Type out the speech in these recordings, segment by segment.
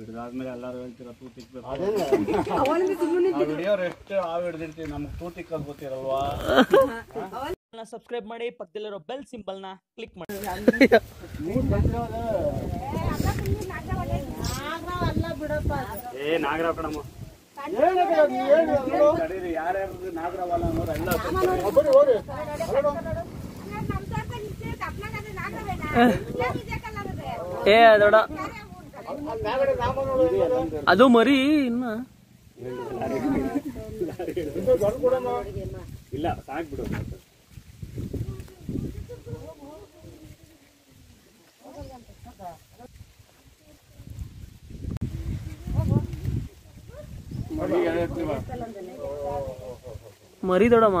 ಹಿಡ್ದಾದ್ಮೇಲೆ ಎಲ್ಲಾರು ಹೇಳ್ತೀರ ತೂ ತಿಕ್ಬೇಕು. ಅವನಿಗೆ ಸುಮ್ಮನೆ ನಾವು ಹಿಡಿಯೋರು ಎಷ್ಟು ಹಾವು ಹಿಡ್ದಿರ್ತೀವಿ ನಮ್ಗೆ ತೂ ತಿಕ್ಕೋದು ಗೊತ್ತಿರಲ್ವಾ? ಸಬ್ಸ್ಕ್ರೈಬ್ ಮಾಡಿ ಪಕ್ಕದಲ್ಲಿರೋ ಬೆಲ್ ಸಿಂಬಲ್ನ ಕ್ಲಿಕ್ ಮಾಡಿ. ಏ ನಾಗರಾವ್ ಕಣಮ್ಮ. ಯಾರ್ಯಾರು ನಾಗರಾವಲ್ಲ ಅನ್ನೋರು ಎಲ್ಲ ಏ ದೊಡ್ಡ. ಅದು ಮರಿ ಇನ್ನ. ಇಲ್ಲ ಸಾಕ್ಬಿಡು. ಮರಿ ದೊಡಮ್ಮ.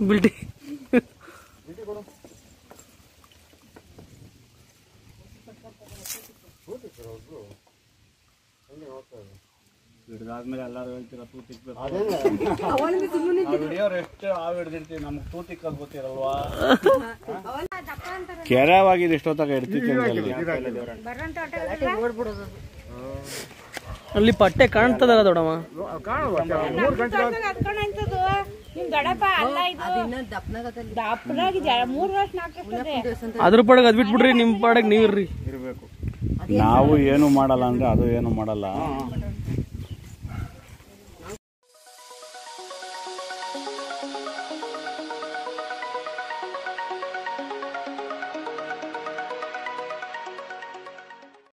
ಬಿಲ್ಡಿ. ಹಿಡ್ದಾದ್ಮೇಲೆ ಎಲ್ಲಾರು ಹೇಳ್ತೀರ ತೂ ತಿಕ್ಬೇಕು ಅವನಿಗೆ ಸುಮ್ಮನೆ ನಾವು ಹಿಡಿಯೋರು ಎಷ್ಟು ಹಾವು ಹಿಡ್ದಿರ್ತೀವಿ ನಮ್ಗೆ ತೂ ತಿಕ್ಕೋದು ಗೊತ್ತಿರಲ್ವಾ? ಕೆರವಾಗಿದೆ ಎಷ್ಟೊತ್ತಾಗ ಇಡ್ತಿತ್ತು ಅಲ್ಲಿ ಪಟ್ಟೆ ಕಾಣ್ತದಲ್ಲ ದೊಡಮ್ಮ ಅದ್ರ ಪಡಗ್ ಅದ್ಬಿಟ್ಬಿಡ್ರಿ ನಿಮ್ ಪಾಡಗ್ ನೀವ್ ಇರ್ರಿ ನಾವು ಏನು ಮಾಡಲ್ಲ ಅಂದ್ರೆ ಅದು ಏನು ಮಾಡಲ್ಲ.